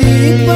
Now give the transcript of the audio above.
ti